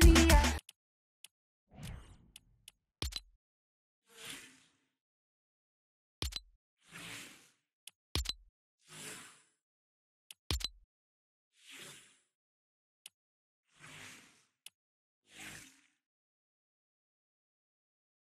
tenía.